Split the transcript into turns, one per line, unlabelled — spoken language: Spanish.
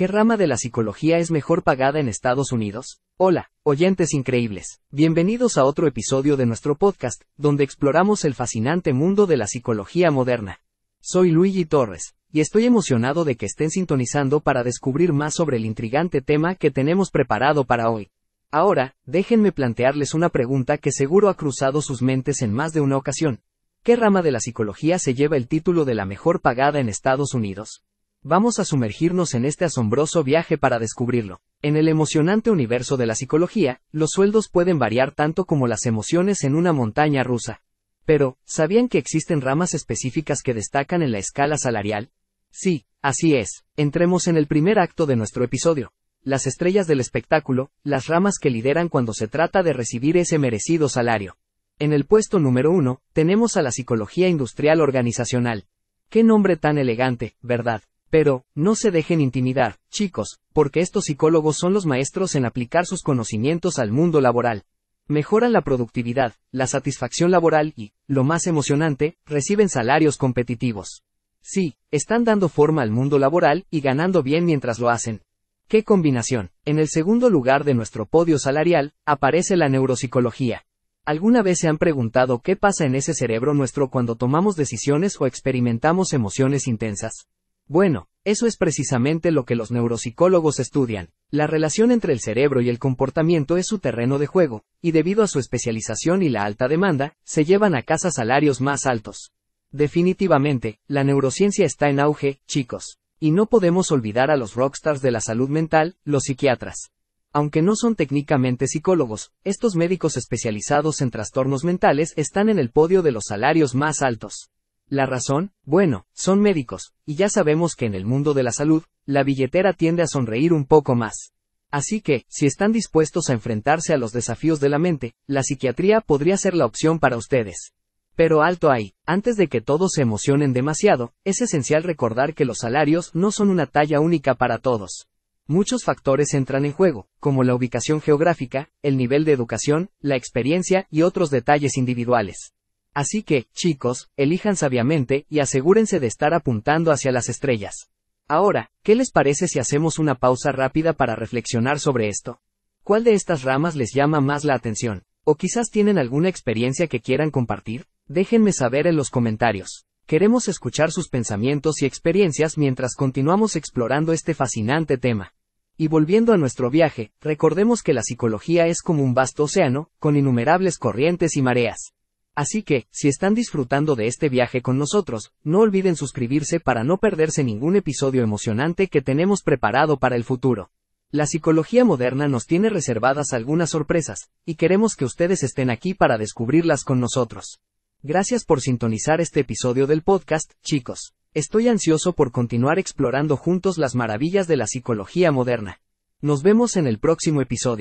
¿Qué rama de la psicología es mejor pagada en Estados Unidos? Hola, oyentes increíbles. Bienvenidos a otro episodio de nuestro podcast, donde exploramos el fascinante mundo de la psicología moderna. Soy Luigi Torres, y estoy emocionado de que estén sintonizando para descubrir más sobre el intrigante tema que tenemos preparado para hoy. Ahora, déjenme plantearles una pregunta que seguro ha cruzado sus mentes en más de una ocasión. ¿Qué rama de la psicología se lleva el título de la mejor pagada en Estados Unidos? Vamos a sumergirnos en este asombroso viaje para descubrirlo. En el emocionante universo de la psicología, los sueldos pueden variar tanto como las emociones en una montaña rusa. Pero, ¿sabían que existen ramas específicas que destacan en la escala salarial? Sí, así es. Entremos en el primer acto de nuestro episodio. Las estrellas del espectáculo, las ramas que lideran cuando se trata de recibir ese merecido salario. En el puesto número uno, tenemos a la psicología industrial organizacional. Qué nombre tan elegante, ¿verdad? Pero, no se dejen intimidar, chicos, porque estos psicólogos son los maestros en aplicar sus conocimientos al mundo laboral. Mejoran la productividad, la satisfacción laboral y, lo más emocionante, reciben salarios competitivos. Sí, están dando forma al mundo laboral y ganando bien mientras lo hacen. ¡Qué combinación! En el segundo lugar de nuestro podio salarial, aparece la neuropsicología. ¿Alguna vez se han preguntado qué pasa en ese cerebro nuestro cuando tomamos decisiones o experimentamos emociones intensas? Bueno, eso es precisamente lo que los neuropsicólogos estudian. La relación entre el cerebro y el comportamiento es su terreno de juego, y debido a su especialización y la alta demanda, se llevan a casa salarios más altos. Definitivamente, la neurociencia está en auge, chicos. Y no podemos olvidar a los rockstars de la salud mental, los psiquiatras. Aunque no son técnicamente psicólogos, estos médicos especializados en trastornos mentales están en el podio de los salarios más altos. La razón, bueno, son médicos, y ya sabemos que en el mundo de la salud, la billetera tiende a sonreír un poco más. Así que, si están dispuestos a enfrentarse a los desafíos de la mente, la psiquiatría podría ser la opción para ustedes. Pero alto ahí, antes de que todos se emocionen demasiado, es esencial recordar que los salarios no son una talla única para todos. Muchos factores entran en juego, como la ubicación geográfica, el nivel de educación, la experiencia y otros detalles individuales. Así que, chicos, elijan sabiamente y asegúrense de estar apuntando hacia las estrellas. Ahora, ¿qué les parece si hacemos una pausa rápida para reflexionar sobre esto? ¿Cuál de estas ramas les llama más la atención? ¿O quizás tienen alguna experiencia que quieran compartir? Déjenme saber en los comentarios. Queremos escuchar sus pensamientos y experiencias mientras continuamos explorando este fascinante tema. Y volviendo a nuestro viaje, recordemos que la psicología es como un vasto océano, con innumerables corrientes y mareas. Así que, si están disfrutando de este viaje con nosotros, no olviden suscribirse para no perderse ningún episodio emocionante que tenemos preparado para el futuro. La psicología moderna nos tiene reservadas algunas sorpresas, y queremos que ustedes estén aquí para descubrirlas con nosotros. Gracias por sintonizar este episodio del podcast, chicos. Estoy ansioso por continuar explorando juntos las maravillas de la psicología moderna. Nos vemos en el próximo episodio.